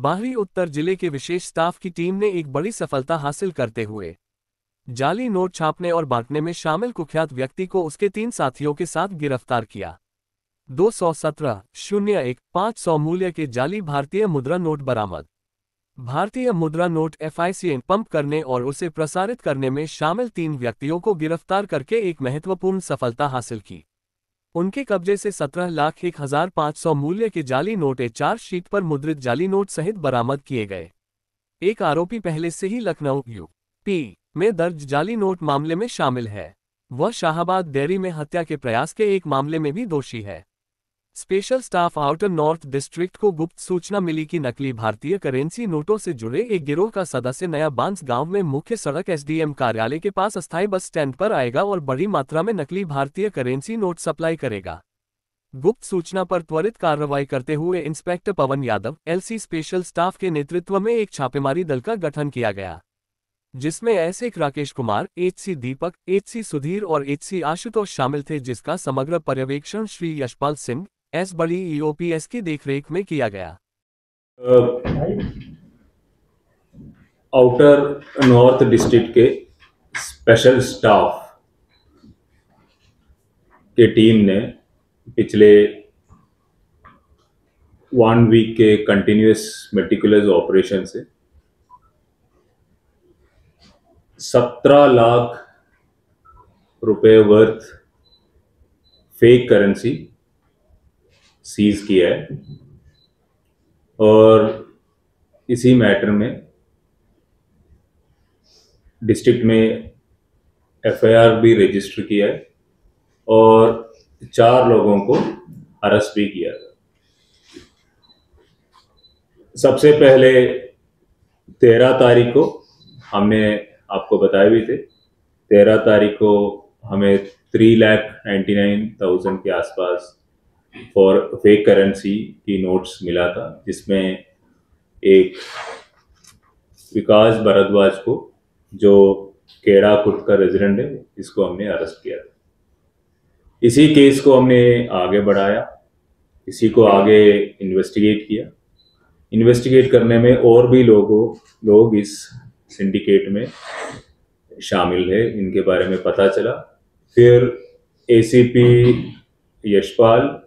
बाहरी उत्तर ज़िले के विशेष स्टाफ की टीम ने एक बड़ी सफलता हासिल करते हुए जाली नोट छापने और बांटने में शामिल कुख्यात व्यक्ति को उसके तीन साथियों के साथ गिरफ़्तार किया। दो सौ सत्रह, शून्य एक, पाँच सौ मूल्य के जाली भारतीय मुद्रा नोट बरामद। भारतीय मुद्रा नोट एफआईसी पंप करने और उसे प्रसारित करने में शामिल तीन व्यक्तियों को गिरफ़्तार करके एक महत्वपूर्ण सफलता हासिल की। उनके कब्जे से सत्रह लाख एक हज़ार पाँच सौ मूल्य के जाली नोट चार्जशीट पर मुद्रित जाली नोट सहित बरामद किए गए। एक आरोपी पहले से ही लखनऊ यू पी में दर्ज जाली नोट मामले में शामिल है। वह शाहबाद डेयरी में हत्या के प्रयास के एक मामले में भी दोषी है। Special staff outer north district को गुप्त सूचना मिली कि नकली भारतीय करेंसी नोटों से जुड़े एक गिरोह का सदस्य नया बाँस गाँव में मुख्य सड़क एसडीएम कार्यालय के पास अस्थायी बस स्टैंड पर आएगा और बड़ी मात्रा में नकली भारतीय करेंसी नोट सप्लाई करेगा। गुप्त सूचना पर त्वरित कार्रवाई करते हुए inspector Pawan Yadav, LC special staff के नेतृत्व में एक छापेमारी दल का गठन किया गया। जिसमें ऐसे Rakesh Kumar, H C Deepak, H C Sudhir और एच सी आशुतोष शामिल थे, जिसका समग्र पर्यवेक्षण श्री यशपाल सिंह एस बड़ी ईओपीएस की देखरेख में किया गया। आउटर नॉर्थ डिस्ट्रिक्ट के स्पेशल स्टाफ के टीम ने पिछले वन वीक के कंटिन्यूस मेटिकुलस ऑपरेशन से सत्रह लाख रुपए वर्थ फेक करेंसी सीज किया है। और इसी मैटर में डिस्ट्रिक्ट में एफआईआर भी रजिस्टर किया है और चार लोगों को अरेस्ट भी किया है। सबसे पहले तेरह तारीख को हमने आपको बताए भी थे। तेरह तारीख को हमें three lakh ninety nine thousand के आसपास फॉर फेक करेंसी की नोट्स मिला था, जिसमें एक विकास भरद्वाज को, जो केड़ा खुद का रेजिडेंट है, इसको हमने अरेस्ट किया था। इसी केस को हमने आगे बढ़ाया, इसी को आगे इन्वेस्टिगेट किया। इन्वेस्टिगेट करने में और भी लोगों, लोग इस सिंडिकेट में शामिल है, इनके बारे में पता चला। फिर एसीपी यशपाल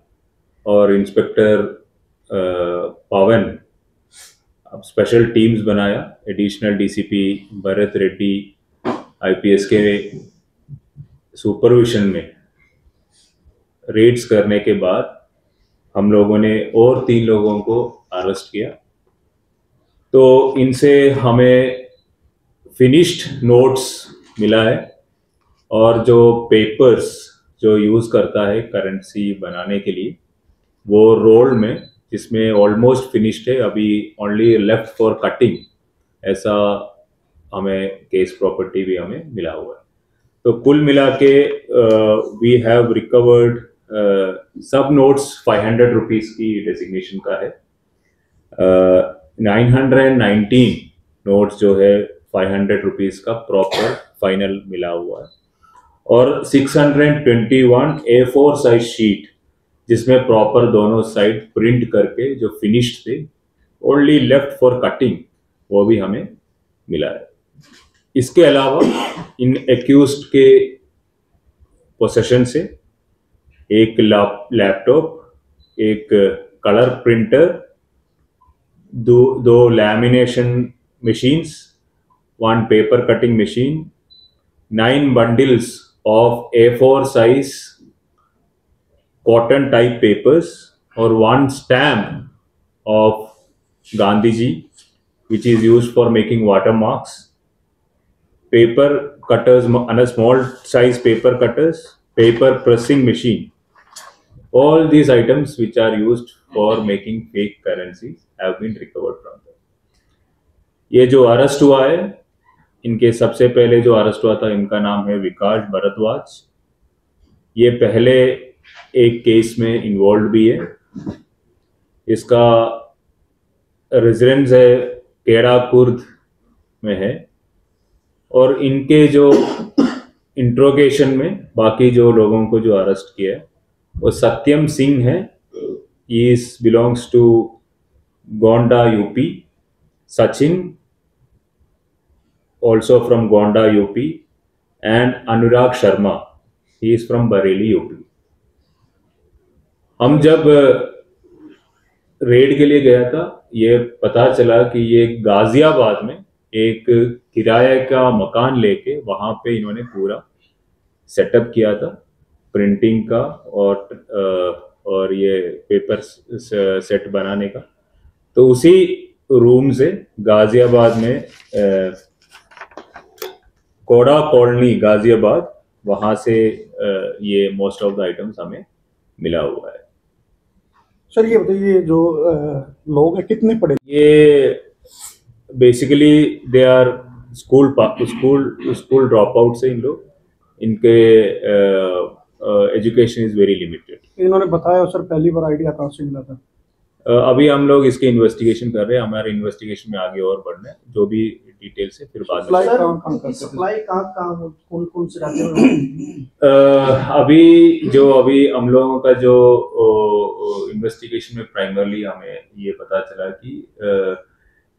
और इंस्पेक्टर पवन, अब स्पेशल टीम्स बनाया additional DCP Bharat Reddy IPS के सुपरविजन में। रेड्स करने के बाद हम लोगों ने और तीन लोगों को अरेस्ट किया। तो इनसे हमें फिनिश्ड नोट्स मिला है और जो पेपर्स जो यूज़ करता है करेंसी बनाने के लिए वो रोल में जिसमें ऑलमोस्ट फिनिश्ड है, अभी ओनली लेफ़्ट फॉर कटिंग ऐसा हमें केस प्रॉपर्टी भी हमें मिला हुआ है। तो कुल मिला के वी हैव रिकवर्ड सब नोट्स फाइव हंड्रेड रुपीज़ की डेजिग्नेशन का है। नाइन हंड्रेड नाइनटीन नोट्स जो है फाइव हंड्रेड रुपीज़ का प्रॉपर फाइनल मिला हुआ है। और six hundred twenty one A four size sheet जिसमें प्रॉपर दोनों साइड प्रिंट करके जो फिनिश्ड थे ओनली लेफ़्ट फॉर कटिंग वो भी हमें मिला है। इसके अलावा, इन एक्यूज के पोसेशन से, एक लैपटॉप एक कलर प्रिंटर दो दो lamination machines one paper cutting machine nine bundles of A four size cotton type papers or one stamp of Gandhiji, which is used for making watermarks, paper cutters, and a small size paper cutters, paper pressing machine. All these items which are used for making fake currencies have been recovered from them. ये जो arrest हुआ है इनके सबसे पहले जो arrest हुआ था इनका नाम है विकास भरद्वाज ये पहले एक केस में इन्वॉल्व भी है। इसका रेजिडेंस है केड़ा कुर्द में है। और इनके जो इंट्रोगेशन में बाकी जो लोगों को जो अरेस्ट किया है वो सत्यम सिंह है। Is belongs to Gonda UP Sachin also from Gonda UP and Anurag Sharma he is from Bareilly UP. हम जब रेड के लिए गया था ये पता चला कि ये गाजियाबाद में एक किराए का मकान लेके वहाँ पे इन्होंने पूरा सेटअप किया था प्रिंटिंग का और और ये पेपर सेट बनाने का। तो उसी रूम से गाजियाबाद में कोड़ा कॉलोनी गाजियाबाद वहाँ से ये मोस्ट ऑफ़ द आइटम्स हमें मिला हुआ है। सर ये बताइए जो लोग हैं कितने पढ़े? ये basically they are school school school drop out से इन लोग इनके एजुकेशन इज़ वेरी लिमिटेड इन्होंने बताया सर पहली बार आइडिया कहाँ से मिला था? uh, अभी हम लोग इसके इन्वेस्टिगेशन कर रहे हैं हमारे इन्वेस्टिगेशन में आगे और बढ़ना है जो भी डिटेल्स है फिर बाद में? सप्लाई कहाँ कहाँ कौन कौन से राज्यों में अभी जो अभी हम लोगों का जो इन्वेस्टिगेशन में प्राइमरली हमें ये पता चला कि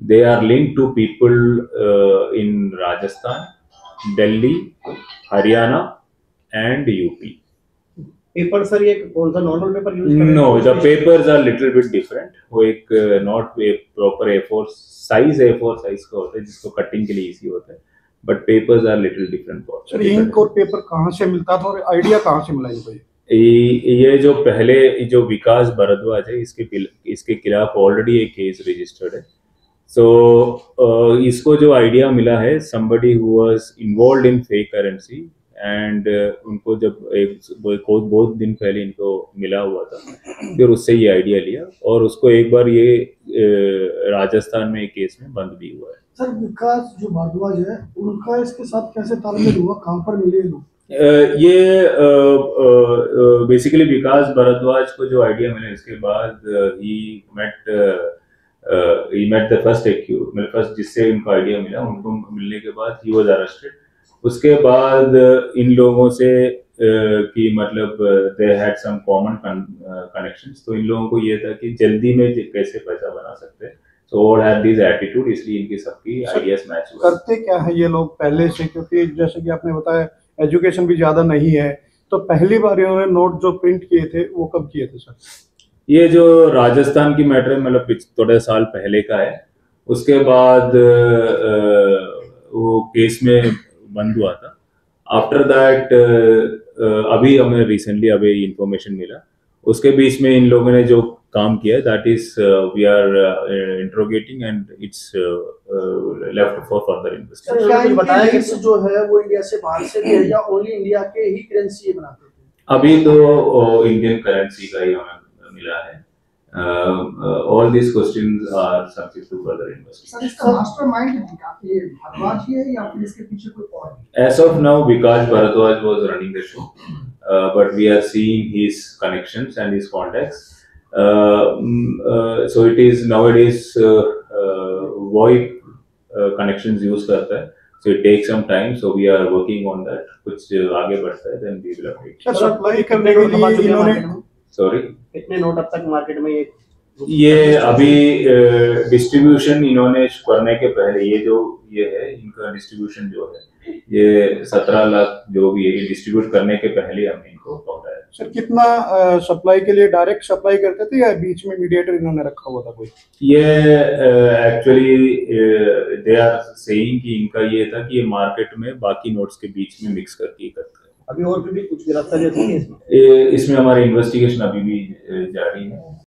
they are link to people in Rajasthan Delhi Haryana and UP paper sir ये कौन सा normal paper use no the papers are little bit different वो एक not proper A four size A four size का होता है जिसको cutting के लिए इजी होता है. But papers are little different sir ink और पेपर कहाँ से मिलता था और आइडिया कहाँ से मिला इनको ये? जो पहले जो विकास भरद्वाज है इसके इसके खिलाफ ऑलरेडी एक केस रजिस्टर्ड है। सो so, uh, इसको जो आइडिया मिला है somebody who was involved in fake currency and उनको जब एक बहुत बहुत दिन पहले इनको मिला हुआ था फिर उससे ये आइडिया लिया और उसको एक बार ये राजस्थान में एक केस में बंद भी हुआ है। सर विकास जो भारद्वाज है उनका इसके साथ कैसे तालमेल हुआ? कहाँ पर मिले लोग? ये बेसिकली विकास भारद्वाज को जो आइडिया मिला इसके बाद he met he met the first acute मेरे फ़र्स्ट जिससे इनको आइडिया मिला उनको मिलने के बाद ही वाज अरेस्टेड उसके बाद इन लोगों से कि मतलब they had some common connections तो इन लोगों को ये था कि जल्दी में कैसे पैसा बना सकते हैं. So all had this attitude इसलिए इनकी सबकी आइडियाज़ मैच करते क्या है ये लोग पहले से? क्योंकि जैसे कि आपने बताया एजुकेशन भी ज़्यादा नहीं है। तो पहली बार इन्होंने नोट जो प्रिंट किए थे, वो कब किए थे सर ये जो राजस्थान की मैटर मतलब थोड़े साल पहले का है। उसके बाद वो केस में बंद हुआ था। आफ्टर दैट अभी हमें रिसेंटली अभी इंफॉर्मेशन मिला। उसके बीच में इन लोगों ने जो काम किया that is we are interrogating and it's left for further sir investigation क्या इनके बताया कि- जो है वो इंडिया से बाहर से भी है या ओनली इंडिया के ही करेंसी बनाते थे अभी तो इंडियन करेंसी का ही हमें मिला है। All this questions are subject to further investigation sir इसका मास्टरमाइंड ये भारद्वाज ही है या फिर इसके पीछे कोई और है? As of now, Vikas Bharadwaj was running the show, uh, but we are seeing his connections and his contacts. Uh, mm, uh, so it is nowadays uh, uh, VoIP uh, connections use करता है. So it takes some time. So we are working on that. कुछ uh, आगे बढ़ता है, then we will update. Sir supply करने के लिए इन्होंने Sorry. कितने नोट अब तक मार्केट में ये ये अभी डिस्ट्रीब्यूशन इन्होंने करने के पहले ये जो ये है इनका डिस्ट्रीब्यूशन जो है ये सत्रह लाख जो भी है ये डिस्ट्रीब्यूट करने के पहले हमने इनको पकड़ा है सर कितना सप्लाई के लिए डायरेक्ट सप्लाई करते थे या बीच में मीडिएटर इन्होंने रखा हुआ था कोई? ये एक्चुअली दे आर सेइंग कि इनका ये था कि ये मार्केट में बाकी नोट्स के बीच में मिक्स करके करते हैं। अभी और भी कुछ गिरफ्तारी होती है इसमें? इसमें हमारी इन्वेस्टिगेशन अभी भी जारी है।